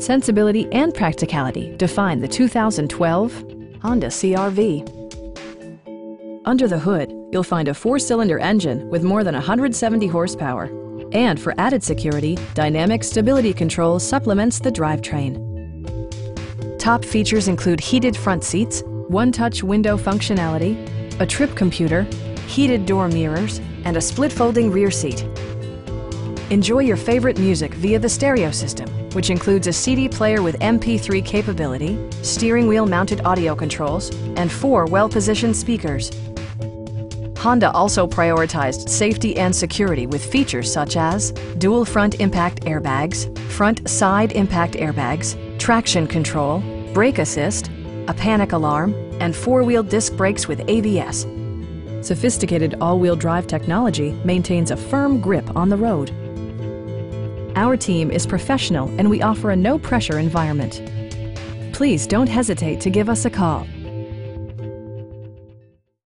Sensibility and practicality define the 2012 Honda CRV. Under the hood, you'll find a four-cylinder engine with more than 170 horsepower. And for added security, Dynamic Stability Control supplements the drivetrain. Top features include heated front seats, one-touch window functionality, a trip computer, heated door mirrors, and a split folding rear seat. Enjoy your favorite music via the stereo system, which includes a CD player with MP3 capability, steering wheel mounted audio controls, and four well-positioned speakers. Honda also prioritized safety and security with features such as dual front impact airbags, front side impact airbags, traction control, brake assist, a panic alarm, and four-wheel disc brakes with ABS. Sophisticated all-wheel drive technology maintains a firm grip on the road. Our team is professional and we offer a no-pressure environment. Please don't hesitate to give us a call.